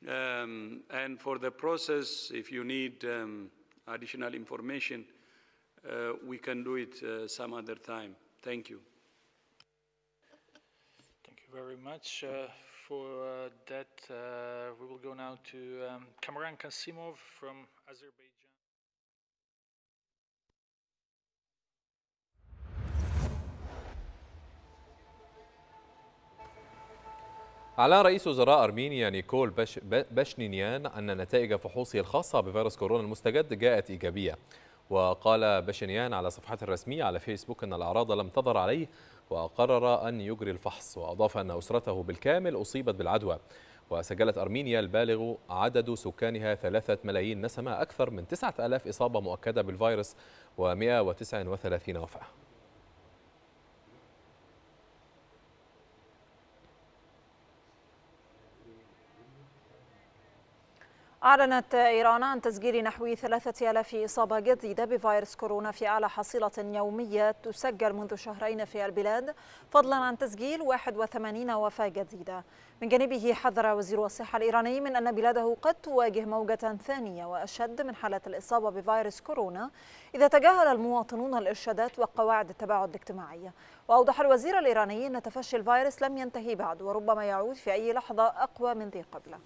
Um, and for the process, if you need um, additional information, uh, we can do it uh, some other time. Thank you. Thank you very much. Uh, for uh, that, uh, we will go now to um, Kamran Kasimov from Azerbaijan. أعلن رئيس وزراء أرمينيا نيكول باش باشنينيان أن نتائج فحوصه الخاصة بفيروس كورونا المستجد جاءت إيجابية. وقال باشنيان على صفحته الرسمية على فيسبوك أن الأعراض لم تظهر عليه وقرر أن يجري الفحص وأضاف أن أسرته بالكامل أصيبت بالعدوى. وسجلت أرمينيا البالغ عدد سكانها ثلاثة ملايين نسمة أكثر من 9000 إصابة مؤكدة بالفيروس و139 وفاة أعلنت إيران عن تسجيل نحو ثلاثة آلاف إصابة جديدة بفيروس كورونا في أعلى حصيلة يومية تسجل منذ شهرين في البلاد فضلا عن تسجيل 81 وفاة جديدة. من جانبه حذر وزير الصحة الإيراني من أن بلاده قد تواجه موجة ثانية وأشد من حالة الإصابة بفيروس كورونا إذا تجاهل المواطنون الإرشادات وقواعد التباعد الاجتماعي. وأوضح الوزير الإيراني أن تفشي الفيروس لم ينتهي بعد وربما يعود في أي لحظة أقوى من ذي قبله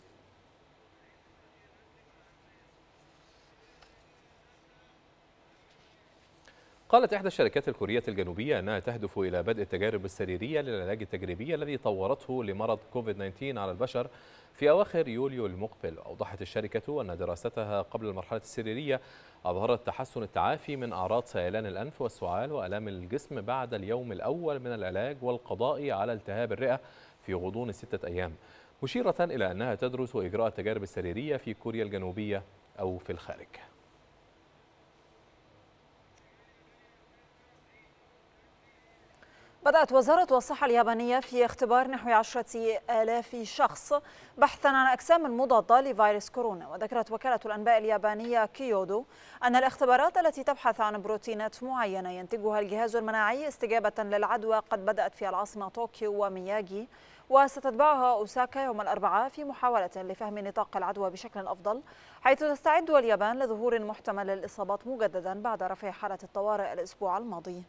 قالت إحدى الشركات الكورية الجنوبية أنها تهدف إلى بدء التجارب السريرية للعلاج التجريبي الذي طورته لمرض كوفيد-19 على البشر في أواخر يوليو المقبل. أوضحت الشركة أن دراستها قبل المرحلة السريرية أظهرت تحسن التعافي من أعراض سيلان الأنف والسعال وألام الجسم بعد اليوم الأول من العلاج والقضاء على التهاب الرئة في غضون ستة أيام. مشيرة إلى أنها تدرس إجراء التجارب السريرية في كوريا الجنوبية أو في الخارج. بدأت وزارة الصحة اليابانية في اختبار نحو عشرة آلاف شخص بحثا عن أجسام مضادة لفيروس كورونا. وذكرت وكالة الأنباء اليابانية كيودو أن الاختبارات التي تبحث عن بروتينات معينة ينتجها الجهاز المناعي استجابة للعدوى قد بدأت في العاصمة طوكيو ومياجي وستتبعها أوساكا يوم الأربعاء في محاولة لفهم نطاق العدوى بشكل أفضل حيث تستعد اليابان لظهور محتمل للإصابات مجددا بعد رفع حالة الطوارئ الأسبوع الماضي.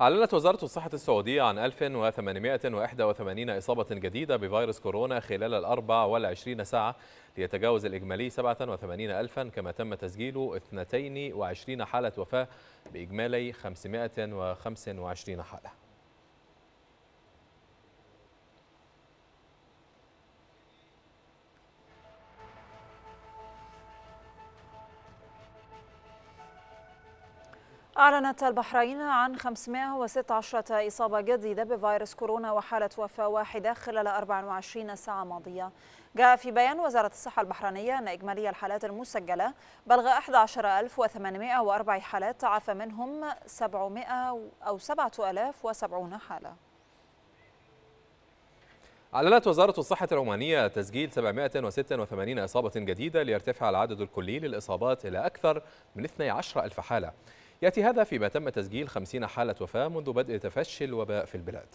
أعلنت وزارة الصحة السعودية عن 1881 إصابة جديدة بفيروس كورونا خلال ال 24 ساعة ليتجاوز الإجمالي 87 ألفا كما تم تسجيل 22 حالة وفاة بإجمالي 525 حالة. أعلنت البحرين عن 516 إصابة جديدة بفيروس كورونا وحالة وفاة واحدة خلال 24 ساعة ماضية. جاء في بيان وزارة الصحة البحرينية أن إجمالي الحالات المسجلة بلغ 11804 حالات تعافى منهم 700 أو 7070 حالة. أعلنت وزارة الصحة العمانية تسجيل 786 إصابة جديدة ليرتفع العدد الكلي للإصابات إلى أكثر من 12 ألف حالة. يأتي هذا فيما تم تسجيل 50 حالة وفاة منذ بدء تفشي الوباء في البلاد.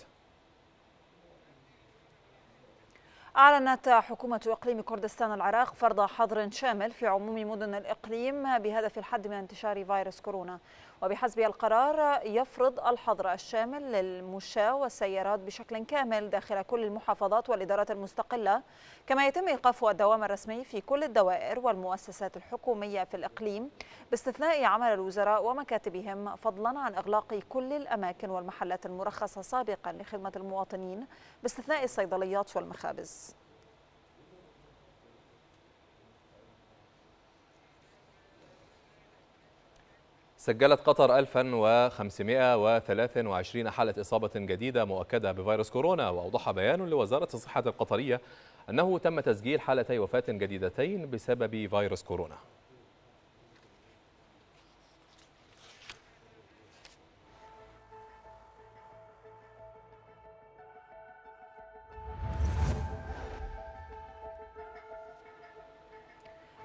أعلنت حكومة إقليم كردستان العراق فرض حظر شامل في عموم مدن الإقليم بهدف الحد من انتشار فيروس كورونا. وبحسب القرار يفرض الحظر الشامل للمشاة والسيارات بشكل كامل داخل كل المحافظات والإدارات المستقلة كما يتم إيقاف الدوام الرسمي في كل الدوائر والمؤسسات الحكومية في الإقليم باستثناء عمل الوزراء ومكاتبهم فضلا عن إغلاق كل الأماكن والمحلات المرخصة سابقا لخدمة المواطنين باستثناء الصيدليات والمخابز. سجلت قطر 1523 حالة إصابة جديدة مؤكدة بفيروس كورونا وأوضح بيان لوزارة الصحة القطرية أنه تم تسجيل حالتي وفاة جديدتين بسبب فيروس كورونا.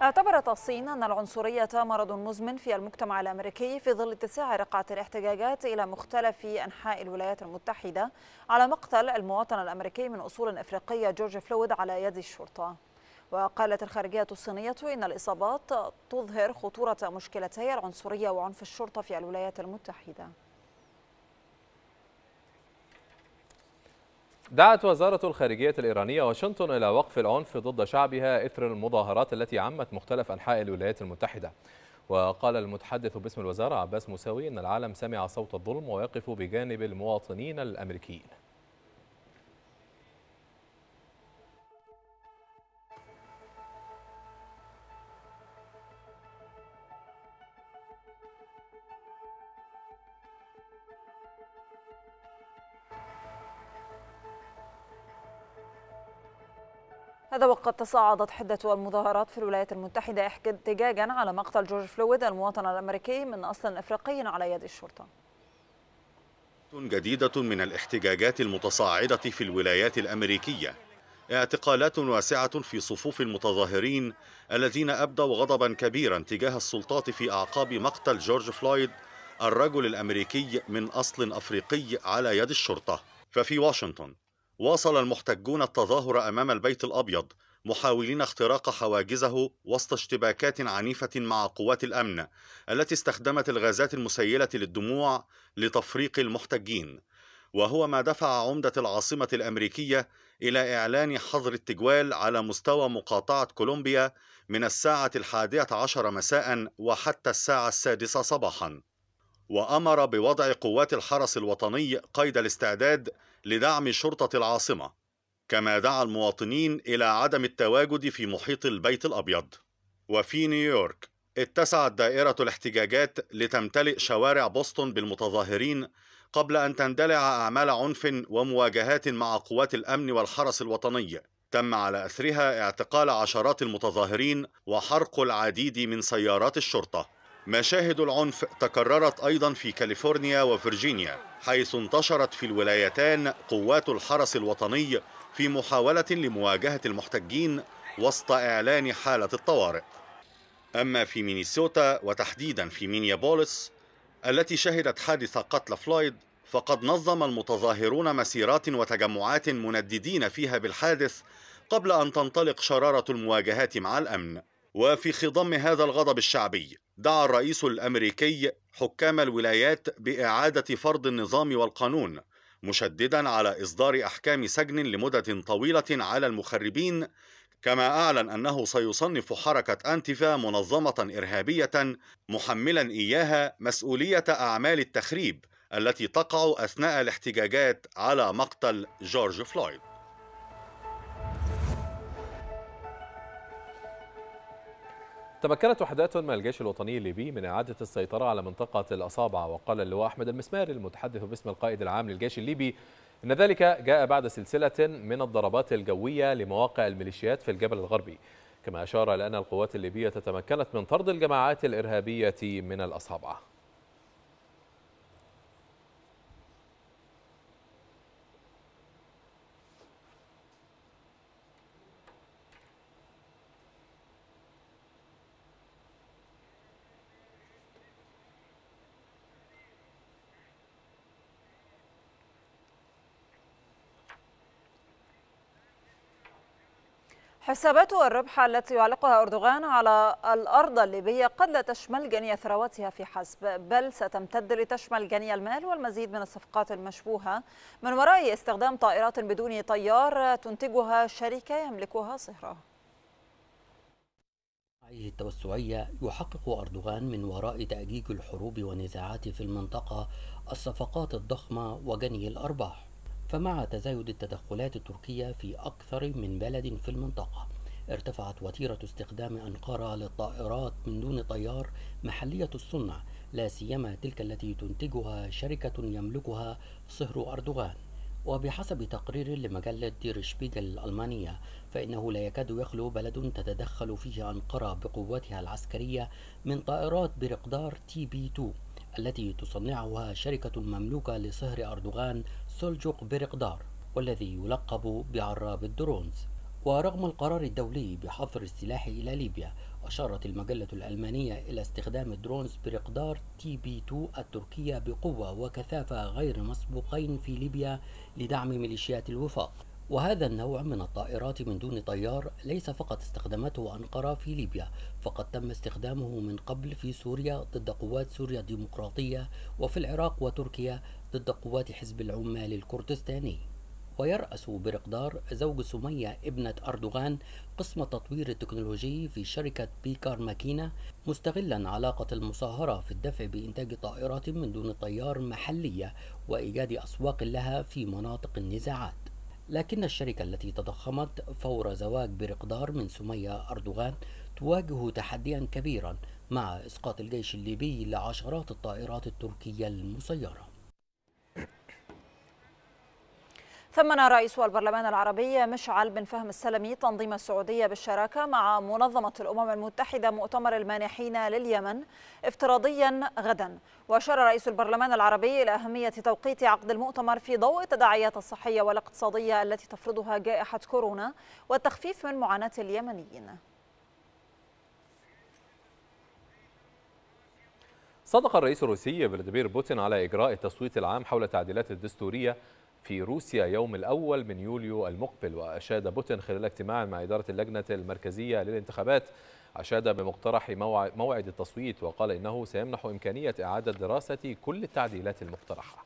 اعتبرت الصين أن العنصرية مرض مزمن في المجتمع الأمريكي في ظل اتساع رقعة الاحتجاجات إلى مختلف أنحاء الولايات المتحدة على مقتل المواطن الأمريكي من أصول إفريقية جورج فلويد على يد الشرطة. وقالت الخارجية الصينية إن الإصابات تظهر خطورة مشكلتي العنصرية وعنف الشرطة في الولايات المتحدة. دعت وزارة الخارجية الإيرانية واشنطن إلى وقف العنف ضد شعبها إثر المظاهرات التي عمت مختلف أنحاء الولايات المتحدة. وقال المتحدث باسم الوزارة عباس موساوي أن العالم سمع صوت الظلم ويقف بجانب المواطنين الأمريكيين. هذا وقد تصاعدت حدة المظاهرات في الولايات المتحدة احتجاجا على مقتل جورج فلويد المواطن الأمريكي من أصل أفريقي على يد الشرطة. جديدة من الاحتجاجات المتصاعدة في الولايات الأمريكية. اعتقالات واسعة في صفوف المتظاهرين الذين أبدوا غضبا كبيرا تجاه السلطات في أعقاب مقتل جورج فلويد الرجل الأمريكي من أصل أفريقي على يد الشرطة. ففي واشنطن واصل المحتجون التظاهر أمام البيت الأبيض محاولين اختراق حواجزه وسط اشتباكات عنيفة مع قوات الأمن التي استخدمت الغازات المسيلة للدموع لتفريق المحتجين. وهو ما دفع عمدة العاصمة الأمريكية إلى إعلان حظر التجوال على مستوى مقاطعة كولومبيا من الساعة الحادية عشر مساء وحتى الساعة السادسة صباحا. وأمر بوضع قوات الحرس الوطني قيد الاستعداد لدعم شرطة العاصمة كما دعا المواطنين إلى عدم التواجد في محيط البيت الأبيض. وفي نيويورك اتسعت دائرة الاحتجاجات لتمتلئ شوارع بوسطن بالمتظاهرين قبل أن تندلع أعمال عنف ومواجهات مع قوات الأمن والحرس الوطني. تم على أثرها اعتقال عشرات المتظاهرين وحرق العديد من سيارات الشرطة. مشاهد العنف تكررت أيضا في كاليفورنيا وفرجينيا حيث انتشرت في الولايتان قوات الحرس الوطني في محاولة لمواجهة المحتجين وسط إعلان حالة الطوارئ. أما في مينيسوتا وتحديدا في مينيابوليس التي شهدت حادث قتل فلويد فقد نظم المتظاهرون مسيرات وتجمعات منددين فيها بالحادث قبل أن تنطلق شرارة المواجهات مع الأمن. وفي خضم هذا الغضب الشعبي دعا الرئيس الأمريكي حكام الولايات بإعادة فرض النظام والقانون مشددا على إصدار أحكام سجن لمدة طويلة على المخربين كما أعلن أنه سيصنف حركة انتفا منظمة إرهابية محملا إياها مسؤولية أعمال التخريب التي تقع أثناء الاحتجاجات على مقتل جورج فلويد. تمكنت وحدات من الجيش الوطني الليبي من إعادة السيطرة على منطقة الأصابع وقال اللواء أحمد المسماري المتحدث باسم القائد العام للجيش الليبي إن ذلك جاء بعد سلسلة من الضربات الجوية لمواقع الميليشيات في الجبل الغربي. كما أشار إلى أن القوات الليبية تمكنت من طرد الجماعات الإرهابية من الأصابع. حسابات الربح التي يعلقها أردوغان على الأرض الليبية قد لا تشمل جني ثرواتها في حسب بل ستمتد لتشمل جني المال والمزيد من الصفقات المشبوهة. من وراء استخدام طائرات بدون طيار تنتجها شركة يملكها صهرها التوسعية يحقق أردوغان من وراء تأجيج الحروب والنزاعات في المنطقة الصفقات الضخمة وجني الأرباح. فمع تزايد التدخلات التركية في أكثر من بلد في المنطقة ارتفعت وتيرة استخدام أنقرة للطائرات من دون طيار محلية الصنع لا سيما تلك التي تنتجها شركة يملكها صهر أردوغان. وبحسب تقرير لمجلة دير شبيجل الألمانية فإنه لا يكاد يخلو بلد تتدخل فيه أنقرة بقوتها العسكرية من طائرات برقدار تي بي 2 التي تصنعها شركة مملوكة لصهر أردوغان سولجوق برقدار والذي يلقب بعراب الدرونز. ورغم القرار الدولي بحظر السلاح إلى ليبيا أشارت المجلة الألمانية إلى استخدام الدرونز برقدار تي بي 2 التركية بقوة وكثافة غير مسبوقين في ليبيا لدعم ميليشيات الوفاق. وهذا النوع من الطائرات من دون طيار ليس فقط استخدمته أنقرة في ليبيا فقد تم استخدامه من قبل في سوريا ضد قوات سوريا الديمقراطية وفي العراق وتركيا ضد قوات حزب العمال الكردستاني ويرأس برقدار زوج سمية ابنة أردوغان قسم التطوير التكنولوجي في شركة بيكار ماكينة مستغلا علاقة المصاهرة في الدفع بإنتاج طائرات من دون طيار محلية وإيجاد أسواق لها في مناطق النزاعات. لكن الشركة التي تضخمت فور زواج برقدار من سمية أردوغان تواجه تحديا كبيرا مع إسقاط الجيش الليبي لعشرات الطائرات التركية المسيرة. ثمن رئيس البرلمان العربي مشعل بن فهم السلمي تنظيم السعودية بالشراكة مع منظمة الأمم المتحدة مؤتمر المانحين لليمن افتراضيا غدا. وأشار رئيس البرلمان العربي إلى أهمية توقيت عقد المؤتمر في ضوء التداعيات الصحية والاقتصادية التي تفرضها جائحة كورونا والتخفيف من معاناة اليمنيين. صدق الرئيس الروسي فلاديمير بوتين على إجراء التصويت العام حول التعديلات الدستورية في روسيا يوم الأول من يوليو المقبل وأشاد بوتين خلال اجتماع مع إدارة اللجنة المركزية للانتخابات. أشاد بمقترح موعد التصويت وقال إنه سيمنح إمكانية إعادة دراسة كل التعديلات المقترحة.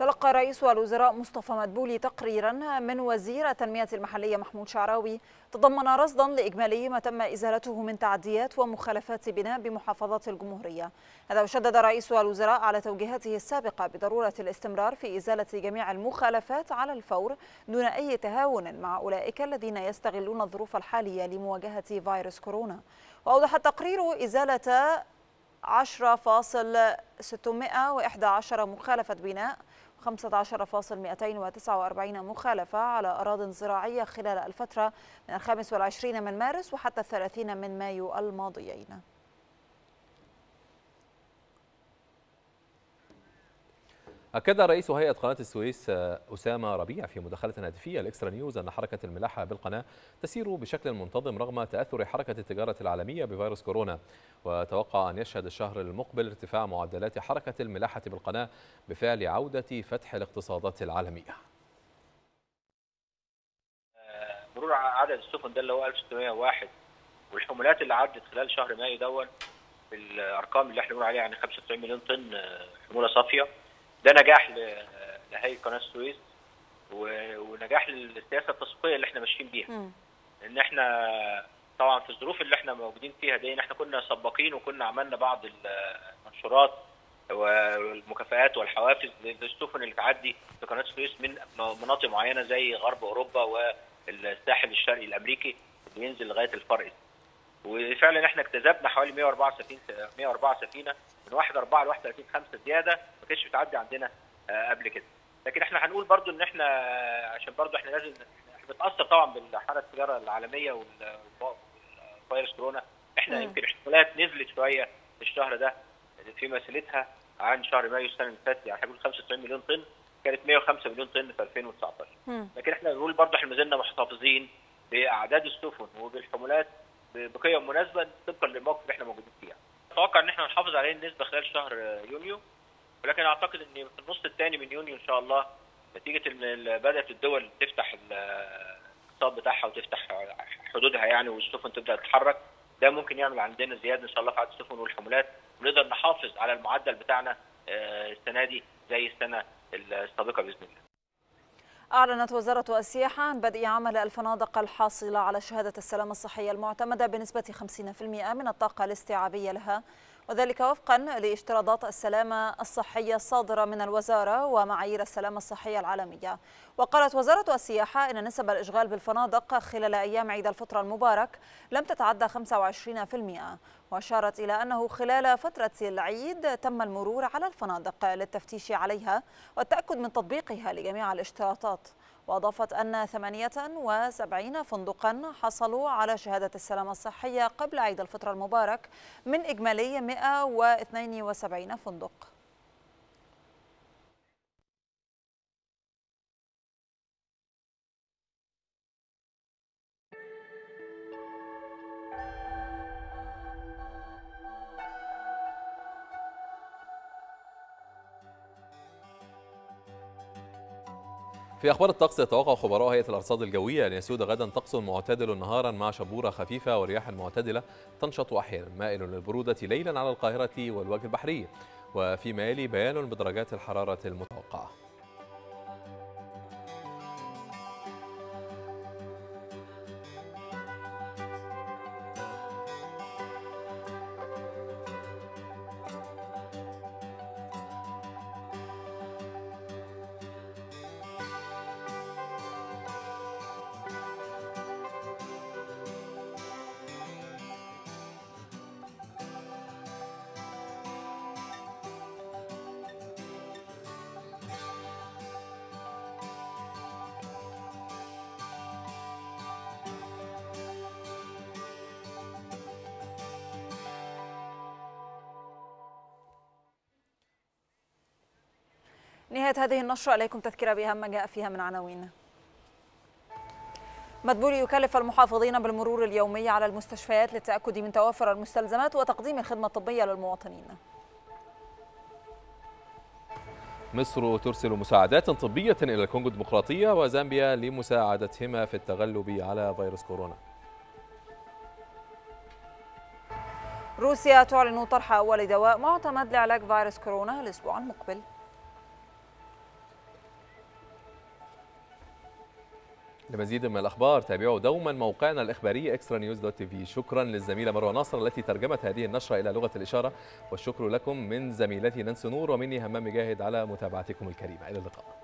تلقى رئيس الوزراء مصطفى مدبولي تقريرا من وزير التنمية المحلية محمود شعراوي. تضمن رصدا لإجمالي ما تم إزالته من تعديات ومخالفات بناء بمحافظات الجمهورية. هذا وشدد رئيس الوزراء على توجيهاته السابقة بضرورة الاستمرار في إزالة جميع المخالفات على الفور دون أي تهاون مع أولئك الذين يستغلون الظروف الحالية لمواجهة فيروس كورونا. وأوضح التقرير إزالة 10.611 مخالفة بناء 15.249 مخالفة على أراضٍ زراعية خلال الفترة من الخامس والعشرين من مارس وحتى الثلاثين من مايو الماضيين. أكد رئيس هيئة قناة السويس أسامة ربيع في مداخلة هاتفية لإكسترا نيوز أن حركة الملاحة بالقناة تسير بشكل منتظم رغم تأثر حركة التجارة العالمية بفيروس كورونا. وتوقع أن يشهد الشهر المقبل ارتفاع معدلات حركة الملاحة بالقناة بفعل عودة فتح الاقتصادات العالمية. مرور عدد السفن ده اللي هو 1601 والحمولات اللي عدت خلال شهر مايو دون بالأرقام اللي إحنا بنقول عليها يعني 95 مليون طن حمولة صافية. ده نجاح لهيئة قناة السويس ونجاح للسياسة التسويقية اللي إحنا ماشيين بيها. إن إحنا طبعا في الظروف اللي إحنا موجودين فيها دي إحنا كنا سباقين وكنا عملنا بعض المنشورات والمكافآت والحوافز للسفن اللي تعدي في قناة السويس من مناطق معينة زي غرب أوروبا والساحل الشرقي الأمريكي بينزل لغاية الفرق وفعلا إحنا اكتسبنا حوالي 104 سفينه 104 سفينه من 1 4 ل 31 5 زيادة كانتش بتعدي عندنا قبل كده لكن إحنا هنقول برضو إن إحنا عشان برضو إحنا لازم إحنا بنتأثر طبعا بالحالة التجارة العالمية والفيروس كورونا إحنا. يمكن احتمالات نزلت شوية في الشهر ده في مسيرتها عن شهر مايو السنة اللي فاتت يعني بنقول 95 مليون طن كانت 105 مليون طن في 2019 مم. لكن إحنا بنقول برضه إحنا ما زلنا محتفظين بأعداد السفن وبالحمولات بقيم مناسبة طبقا للموقف اللي إحنا موجودين فيه. أتوقع إن إحنا هنحافظ عليه النسبة خلال شهر يونيو ولكن أعتقد إن في النص الثاني من يونيو إن شاء الله نتيجة إن بدأت الدول تفتح الاقتصاد بتاعها وتفتح حدودها يعني والسفن تبدأ تتحرك. ده ممكن يعمل عندنا زيادة إن شاء الله في عدد السفن والحمولات ونقدر نحافظ على المعدل بتاعنا السنة دي زي السنة السابقة بإذن الله. أعلنت وزارة السياحة عن بدء عمل الفنادق الحاصلة على شهادة السلامة الصحية المعتمدة بنسبة 50% من الطاقة الاستيعابية لها. وذلك وفقا لاشتراطات السلامة الصحية الصادرة من الوزارة ومعايير السلامة الصحية العالمية. وقالت وزارة السياحة أن نسب الإشغال بالفنادق خلال أيام عيد الفطر المبارك لم تتعدى 25% وأشارت إلى أنه خلال فترة العيد تم المرور على الفنادق للتفتيش عليها والتأكد من تطبيقها لجميع الاشتراطات. وأضافت أن 78 فندقا حصلوا على شهادة السلامة الصحية قبل عيد الفطر المبارك من إجمالي 172 فندق. في أخبار الطقس يتوقع خبراء هيئة الأرصاد الجوية أن يسود غدا طقس معتدل نهارا مع شبورة خفيفة ورياح معتدلة تنشط أحيانا. مائل للبرودة ليلا على القاهرة والوجه البحري. وفيما يلي بيان بدرجات الحرارة المتوقعة. نهاية هذه النشرة إليكم تذكرة بأهم ما جاء فيها من عناوين. مدبولي يكلف المحافظين بالمرور اليومي على المستشفيات للتأكد من توافر المستلزمات وتقديم الخدمة الطبية للمواطنين. مصر ترسل مساعدات طبية إلى الكونغو الديمقراطية وزامبيا لمساعدتهما في التغلب على فيروس كورونا. روسيا تعلن طرح أول دواء معتمد لعلاج فيروس كورونا الأسبوع المقبل. لمزيد من الأخبار. تابعوا دوما موقعنا الإخباري إكسترا نيوز دوت تي في شكرا للزميلة مروة ناصر التي ترجمت هذه النشرة إلى لغة الإشارة والشكر لكم من زميلتي نانسي نور ومني همام جاهد على متابعتكم الكريمة. إلى اللقاء.